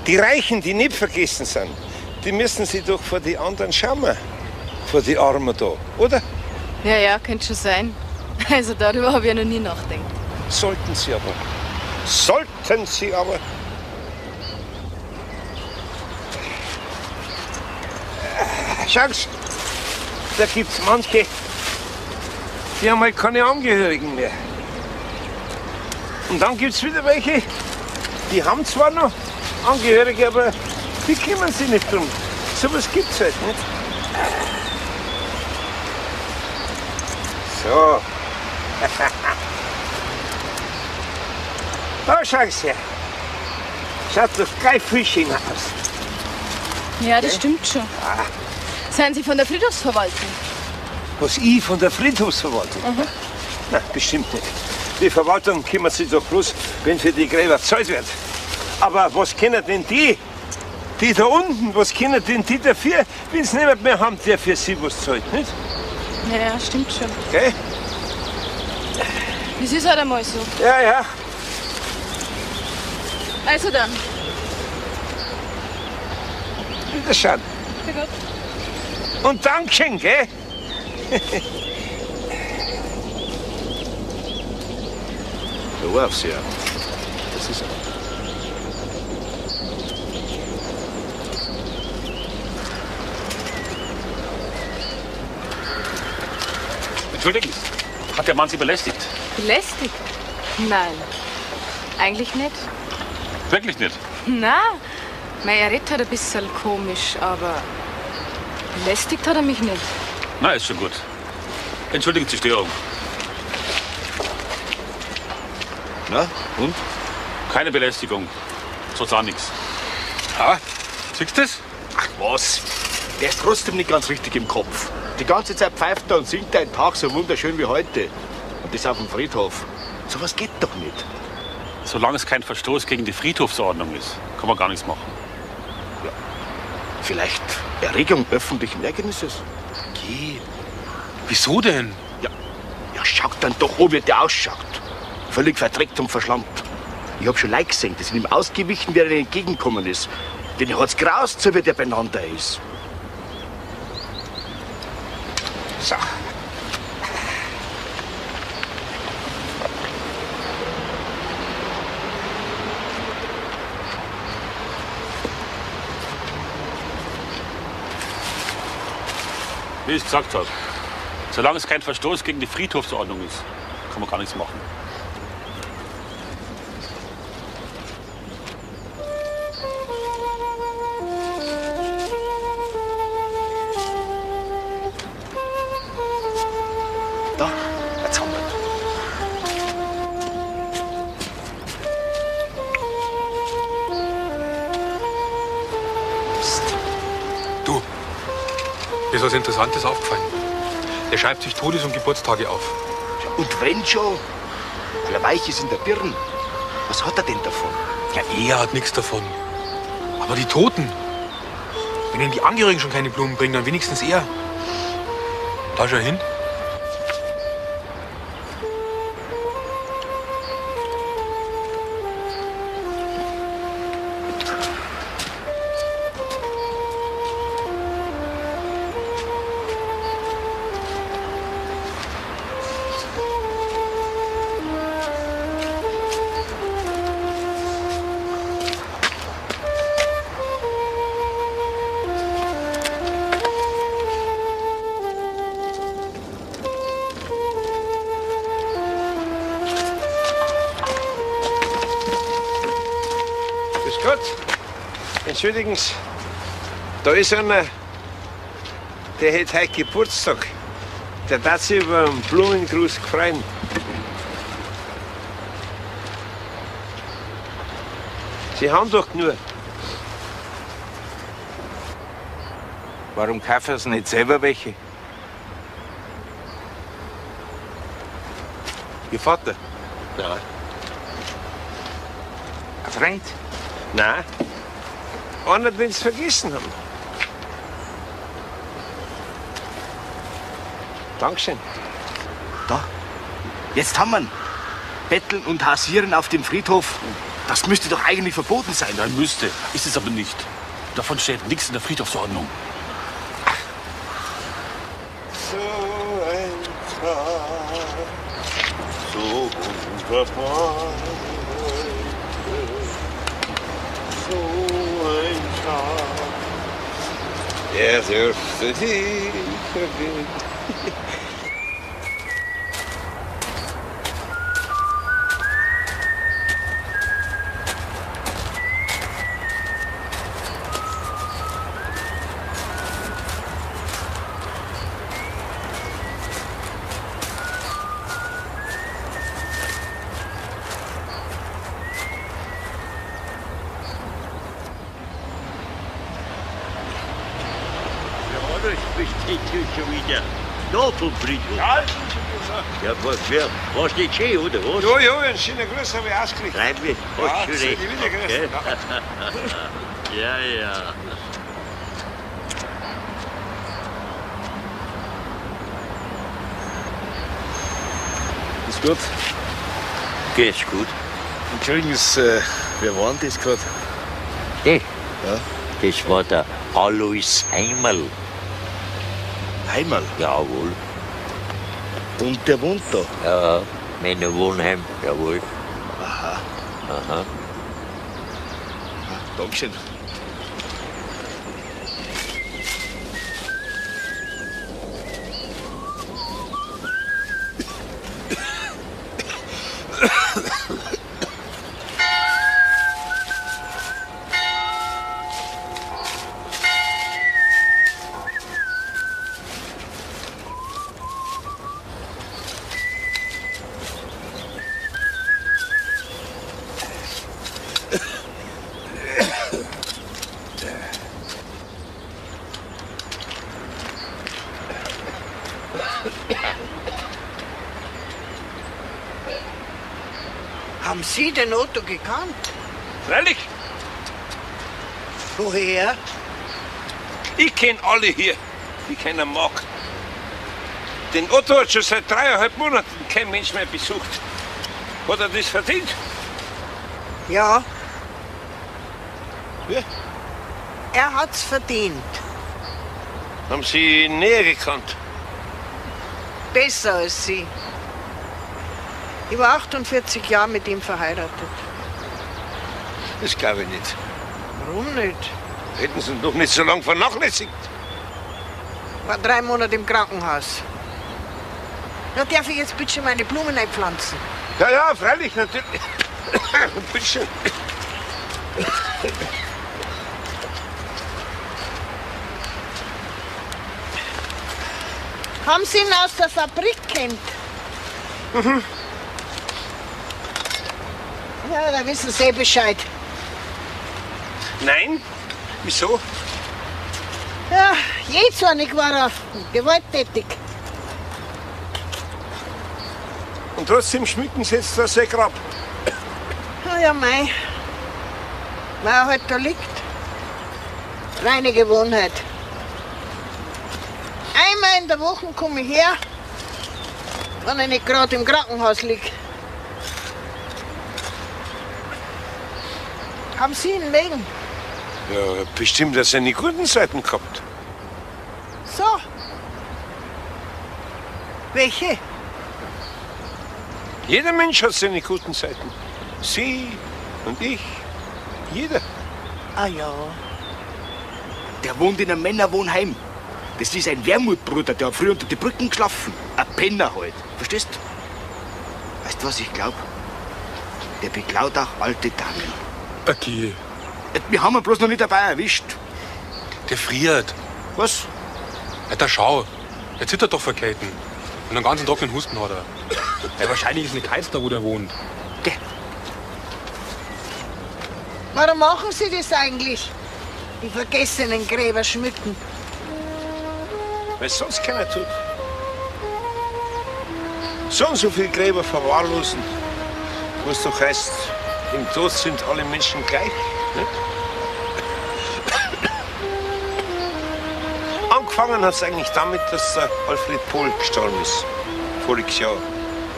Die Reichen, die nicht vergessen sind, die müssen sich doch vor die anderen schauen. Vor die Armen da, oder? Ja, ja, könnte schon sein. Also darüber habe ich ja noch nie nachgedacht. Sollten sie aber. Sollten sie aber. Schau's, da gibt's manche, die haben halt keine Angehörigen mehr. Und dann gibt's wieder welche, die haben zwar noch Angehörige, aber die kümmern sich nicht drum. Sowas gibt's halt nicht. So. Da schau's her. Schaut doch gleich frisch hinaus. Ja, das stimmt schon. Seien Sie von der Friedhofsverwaltung? Was ich von der Friedhofsverwaltung? Mhm. Nein, bestimmt nicht. Die Verwaltung kümmert sich doch bloß, wenn für die Gräber gezahlt wird. Aber was kennen denn die? Die da unten, was kennen denn die dafür, wenn sie niemand mehr haben, der für sie was zahlt, nicht? Ja, ja, stimmt schon. Gell? Das ist halt einmal so. Ja, ja. Also dann. Wiederschauen. Sehr gut. Und Dankeschön, gell? Der Aufseher. Das ist er. Entschuldigen Sie, hat der Mann Sie belästigt? Belästigt? Nein. Eigentlich nicht. Wirklich nicht? Na, mein er redet halt ein bisschen komisch, aber belästigt hat er mich nicht. Na, ist schon gut. Entschuldigen Sie die Störung. Na, und? Keine Belästigung. Sozusagen nichts. Ah, siehst du das? Ach was, der ist trotzdem nicht ganz richtig im Kopf. Die ganze Zeit pfeift er und singt er einen Tag so wunderschön wie heute. Und das auf dem Friedhof. Sowas geht doch nicht. Solange es kein Verstoß gegen die Friedhofsordnung ist, kann man gar nichts machen. Vielleicht Erregung öffentlichen Ärgernisses? Geh. Wieso denn? Ja, ja, schaut dann doch an, wie der ausschaut. Völlig verdreckt und verschlammt. Ich hab schon Leute gesehen, sind ihm ausgewichen, wie er entgegengekommen ist. Den hat's graust, so wie der beieinander ist. Wie ich gesagt habe, solange es kein Verstoß gegen die Friedhofsordnung ist, kann man gar nichts machen. Interessantes aufgefallen. Der schreibt sich Todes- und Geburtstage auf. Und wenn schon, weil er weich ist in der Birne, was hat er denn davon? Ja, er hat nichts davon. Aber die Toten, wenn ihnen die Angehörigen schon keine Blumen bringen, dann wenigstens er. Da schau hin. Sie, da ist einer, der hat heute Geburtstag. Der darf sich über einen Blumengruß freuen. Sie haben doch nur. Warum kaufen Sie nicht selber welche? Ihr Vater? Ja. Ein Freund? Nein. Einer, den Sie vergessen haben. Dankeschön. Da, jetzt haben wir ihn. Betteln und Hasieren auf dem Friedhof, das müsste doch eigentlich verboten sein. Nein, müsste. Ist es aber nicht. Davon steht nichts in der Friedhofsordnung. So ein Tag, so wunderbar. So ein Tag, Er dürfte nie Ja, was, wer? Warst nicht schön, oder was? Jo, jo, einen schönen Gruß habe ich ausgerichtet. Treib mich. Ja, Hast schon soll recht. ich wieder grüßen? Gell? Ja, ja. Ist gut. Geht's gut. Entschuldigen Sie, äh, wer war denn das gerade? Der? Ja. Das war der Alois Heimerl. Heimerl? Jawohl. Und der wohnt da? Ja, Männer Wohnheim, jawohl. Aha. Aha. Dankeschön. Sie den Otto gekannt? Freilich. Woher? Ich kenne alle hier, die keiner mag. Den Otto hat schon seit dreieinhalb Monaten kein Mensch mehr besucht. Hat er das verdient? Ja. Ja. Er hat's verdient. Haben Sie ihn näher gekannt? Besser als Sie. Ich war 48 Jahre mit ihm verheiratet. Das glaube ich nicht. Warum nicht? Hätten Sie ihn doch nicht so lange vernachlässigt. War drei Monate im Krankenhaus. Da darf ich jetzt bitte meine Blumen einpflanzen. Ja, ja, freilich, natürlich. Bitte. Haben Sie ihn aus der Fabrik kennt? Mhm. Ja, da wissen Sie eh Bescheid. Nein? Wieso? Ja, jähzornig war er. Gewalttätig. Und trotzdem schmücken Sie jetzt das Säck ab. Na ja, mei. Weil er halt da liegt. Reine Gewohnheit. Einmal in der Woche komme ich her, wenn ich nicht gerade im Krankenhaus liege. Haben Sie ihn wegen? Ja, bestimmt, dass er die guten Seiten gehabt. So. Welche? Jeder Mensch hat seine guten Seiten. Sie und ich. Jeder. Ah ja. Der wohnt in einem Männerwohnheim. Das ist ein Wermutbruder, der hat früher unter die Brücken geschlafen. Ein Penner halt. Verstehst? Weißt du, was ich glaub? Der beklaut auch alte Damen. Okay. Wir haben ihn bloß noch nicht dabei erwischt. Der friert. Was? Alter, schau. Der zittert doch vor Käten. Und einen ganzen trockenen Husten hat er. Ja, wahrscheinlich ist nicht heiß da, wo der wohnt. Warum machen Sie das eigentlich? Die vergessenen Gräber schmücken. Weil es sonst keiner tut. So und so viele Gräber verwahrlosen, wo es doch heißt, im Tod sind alle Menschen gleich. Nicht? Angefangen hat es eigentlich damit, dass der Alfred Pohl gestorben ist. Voriges Jahr.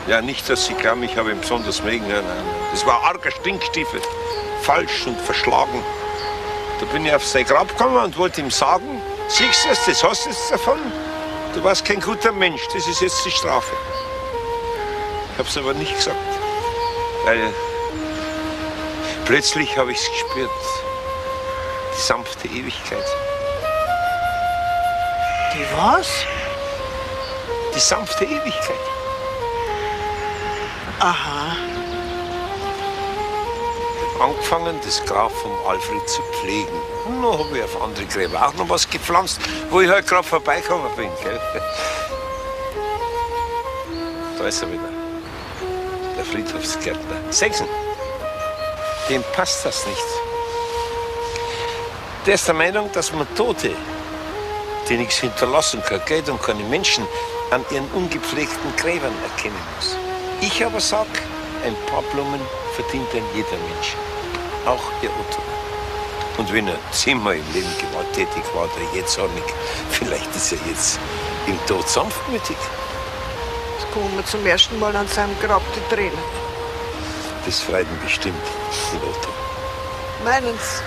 Ja, nicht, dass Sie glauben, ich habe ihn besonders mögen. Nein, nein. Das war arger Stinkstiefel. Falsch und verschlagen. Da bin ich auf sein Grab gegangen und wollte ihm sagen, siehst du das, das hast du jetzt davon. Du warst kein guter Mensch, das ist jetzt die Strafe. Ich habe es aber nicht gesagt. Weil plötzlich habe ich es gespürt. Die sanfte Ewigkeit. Die was? Die sanfte Ewigkeit. Aha. Angefangen, das Grab vom Alfred zu pflegen. Und dann habe ich auf andere Gräber auch noch was gepflanzt, wo ich halt gerade vorbeigekommen bin. Gell? Da ist er wieder. Der Friedhofsgärtner. Sie, dem passt das nicht. Der ist der Meinung, dass man Tote, die nichts hinterlassen, kein Geld und keine Menschen, an ihren ungepflegten Gräbern erkennen muss. Ich aber sag, ein paar Blumen verdient ein jeder Mensch. Auch Ihr Otto. Und wenn er zehnmal im Leben gewalttätig war, der jetzt auch nicht, vielleicht ist er jetzt im Tod sanftmütig. Jetzt kommen wir zum ersten Mal an seinem Grab die Tränen. Das freut ihn bestimmt, Otto. Meinen's?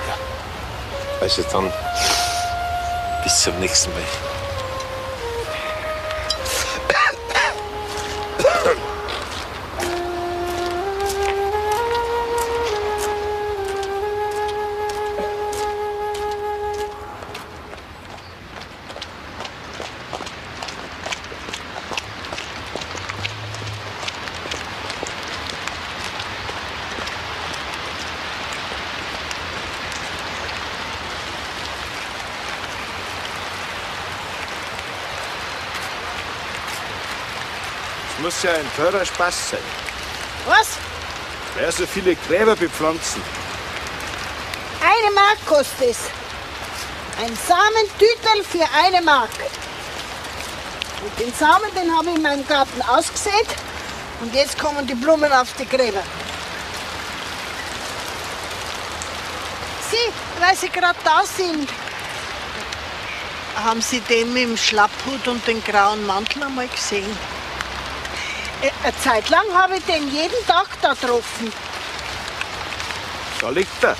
Also dann, bis zum nächsten Mal. teurer Spaß sein. Was? Wer so viele Gräber bepflanzen. Eine Mark kostet es. Ein Samentütel für eine Mark. Und den Samen, den habe ich in meinem Garten ausgesät. Und jetzt kommen die Blumen auf die Gräber. Sie, weil sie gerade da sind, haben Sie den mit dem Schlapphut und dem grauen Mantel einmal gesehen? Äh, Eine Zeit lang habe ich den jeden Tag da getroffen. Da liegt er.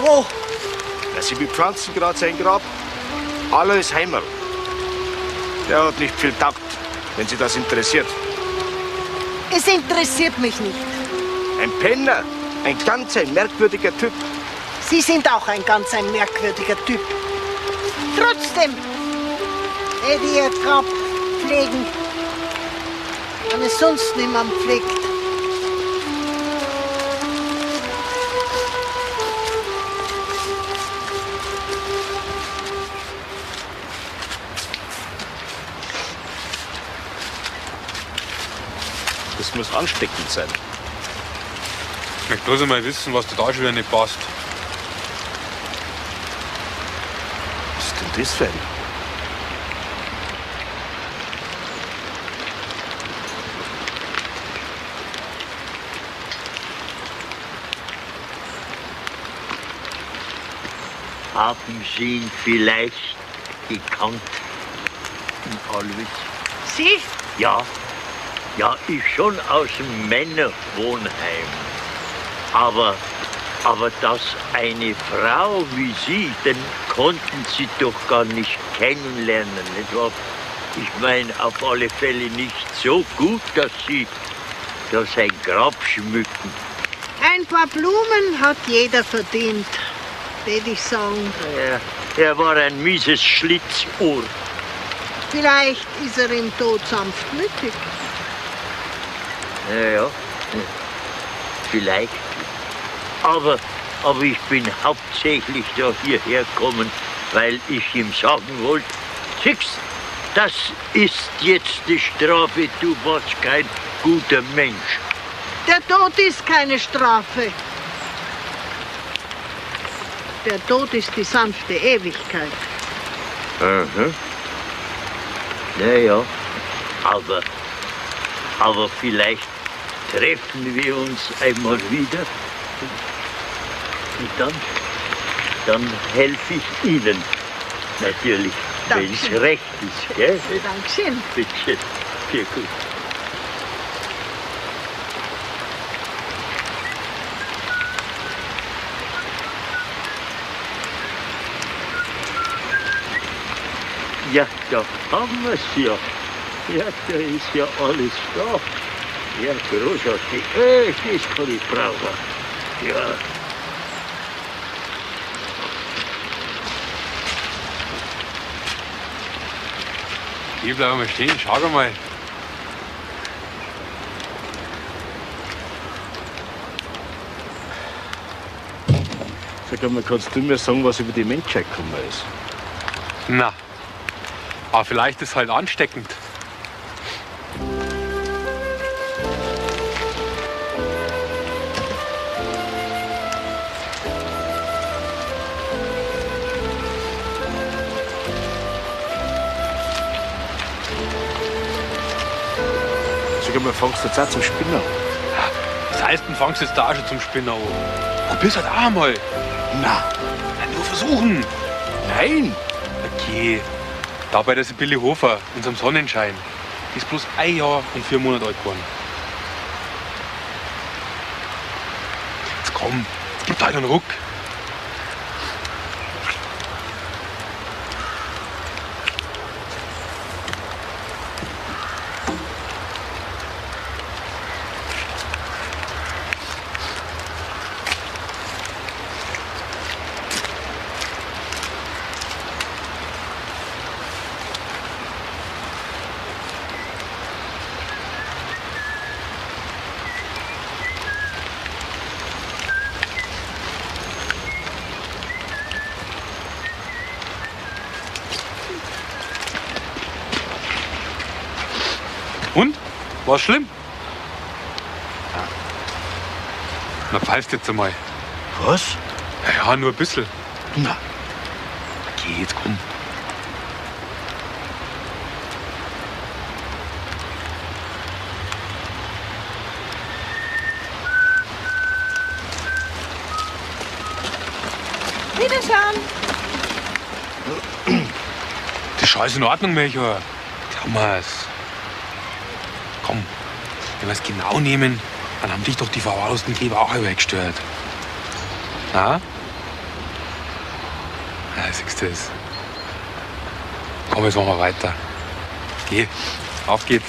Wo? Ja, Sie bepflanzen gerade sein Grab. Alois Heimerl. Der hat nicht viel Takt, wenn Sie das interessiert. Es interessiert mich nicht. Ein Penner, ein ganz ein merkwürdiger Typ. Sie sind auch ein ganz ein merkwürdiger Typ. Trotzdem hätte ich Ihr Grab pflegen, wenn es sonst niemand pflegt. Das muss ansteckend sein. Ich möchte bloß einmal wissen, was dir da schon wieder nicht passt. Was ist denn das für Haben Sie ihn vielleicht gekannt? In Allwitz? Sie? Ja, ja, ich schon aus dem Männerwohnheim. Aber, aber dass eine Frau wie Sie, den konnten Sie doch gar nicht kennenlernen, nicht wahr? Ich meine, auf alle Fälle nicht so gut, dass Sie da sein Grab schmücken. Ein paar Blumen hat jeder verdient, würde ich sagen. Er, er war ein mieses Schlitzohr. Vielleicht ist er im Tod sanftmütig. Ja, ja. Vielleicht. Aber, aber ich bin hauptsächlich da hierher gekommen, weil ich ihm sagen wollte, siehst, das ist jetzt die Strafe, du warst kein guter Mensch. Der Tod ist keine Strafe. Der Tod ist die sanfte Ewigkeit. Aha. Ja, ja. Aber, aber vielleicht treffen wir uns einmal wieder. Und dann, dann helfe ich Ihnen. Natürlich, wenn es recht ist, gell? Dankeschön. Bitte, sehr gut. Ja, da haben wir es ja. Ja, da ist ja alles da. Ja, großartig. Äh, das kann ich brauchen. Ja. Hier bleiben wir stehen, schau mal. Sag einmal, kannst du mir sagen, was über die Menschheit gekommen ist? Na, aber vielleicht ist es halt ansteckend. Sag einmal, fangst du jetzt auch zum Spinnen an? Das heißt, du fangst jetzt da schon zum Spinner an. Probier's halt auch mal. Na. nur versuchen. Nein. Okay. Da bei der Sibylle Hofer, unserem Sonnenschein. Die ist bloß ein Jahr und vier Monate alt geworden. Jetzt komm, gib halt einen Ruck. Und? War's schlimm? Na, pfeifst jetzt einmal. Was? Ja, ja, nur ein bisschen. Na. Geh, jetzt komm. Wiederschauen. Das ist alles in Ordnung, Melchior. Thomas. Wenn wir es genau nehmen, dann haben dich doch die verwahrlosten Geber auch alle weggestört. Na? Ja, siehst du das? Komm, jetzt machen wir weiter. Geh, auf geht's.